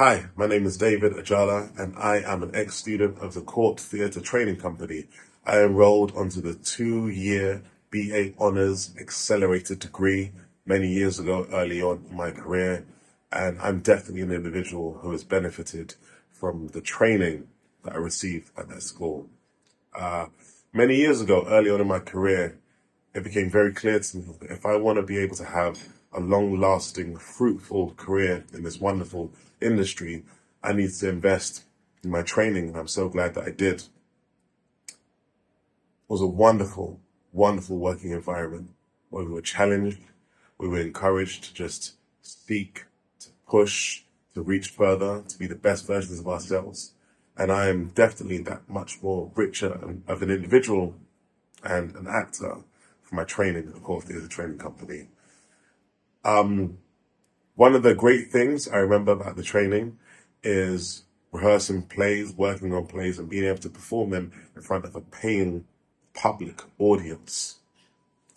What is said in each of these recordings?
Hi, my name is David Ajala, and I am an ex-student of the Court Theatre Training Company. I enrolled onto the two-year BA Honours Accelerated degree many years ago, early on in my career, and I'm definitely an individual who has benefited from the training that I received at that school. Uh, many years ago, early on in my career, it became very clear to me that if I want to be able to have a long lasting, fruitful career in this wonderful industry, I need to invest in my training. And I'm so glad that I did. It was a wonderful, wonderful working environment where we were challenged, we were encouraged to just speak, to push, to reach further, to be the best versions of ourselves. And I am definitely that much more richer of an individual and an actor for my training at the Court Theatre Training Company. Um, one of the great things I remember about the training is rehearsing plays, working on plays, and being able to perform them in front of a paying public audience.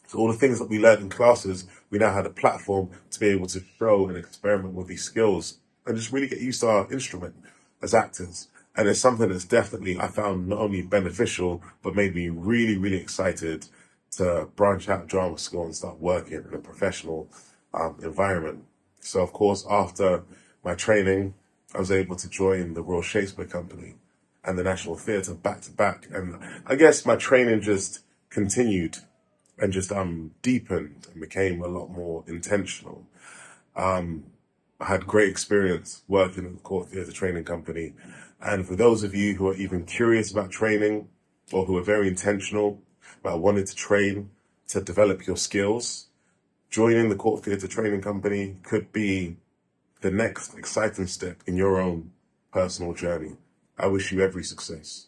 So all the things that we learned in classes, we now had a platform to be able to show and experiment with these skills and just really get used to our instrument as actors. And it's something that's definitely I found not only beneficial, but made me really, really excited to branch out drama school and start working in a professional um, environment. So, of course, after my training, I was able to join the Royal Shakespeare Company and the National Theatre back to back. And I guess my training just continued and just um, deepened and became a lot more intentional. Um, I had great experience working at the Court Theatre Training Company. And for those of you who are even curious about training or who are very intentional about wanting to train to develop your skills, joining the Court Theatre Training Company could be the next exciting step in your own personal journey. I wish you every success.